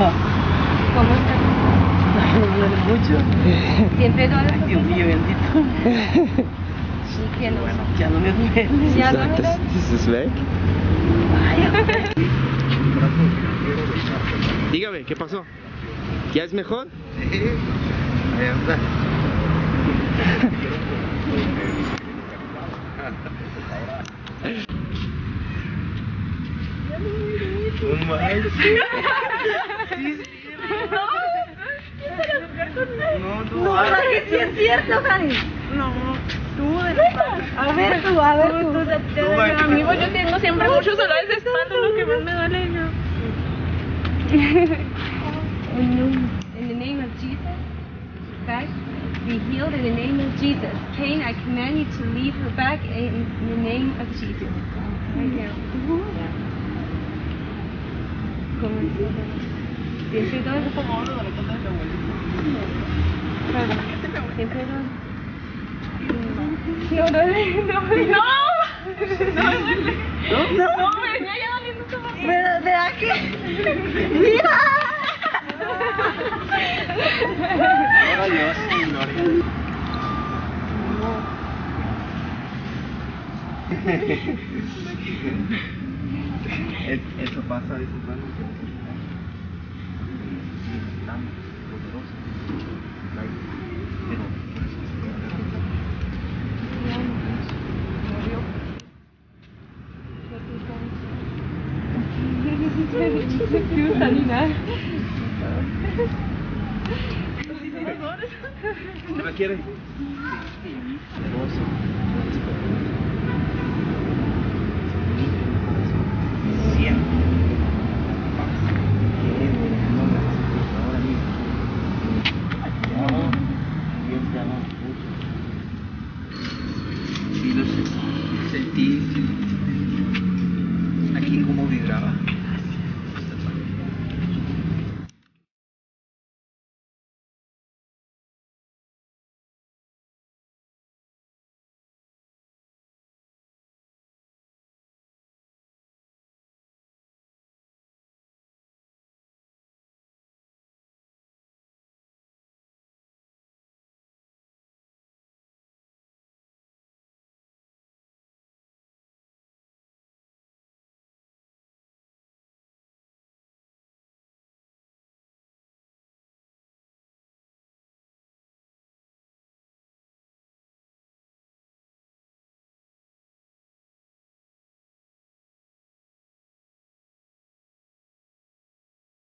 ¿Cómo estás? No, duele mucho. Siempre duele. Ay, Dios mío, bendito. Sí, que no. Ya no me duele. Ya no me duele. ¿Este ¿This back? Dígame, ¿qué pasó? ¿Ya es mejor? Sí, allá está. Un mal. No, no, No, ¿verdad que sí es cierto, Jani? No, tú de A ver tú, a ver tú. Tú, Mike. Amigo, yo tengo siempre muchos dolores de espalda, lo que más me duele yo. In the name of Jesus, back, be healed in the name of Jesus. Cain, I command you to leave her back in the name of Jesus. Right now. ¿Cómo es? Siempre duele. Claro, Siempre duele. No duele, no duele. ¡No! No, duele. no, no, ya doliendo todo. ¿Verdad ¿verdad que? ¡Mira! Ahora yo. Es- Eso pasa a veces, mano. Inte utan ¿Te la quieren? Hermoso. Siempre. Ahora mismo. Te